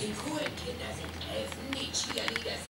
die coolen Kinder sind.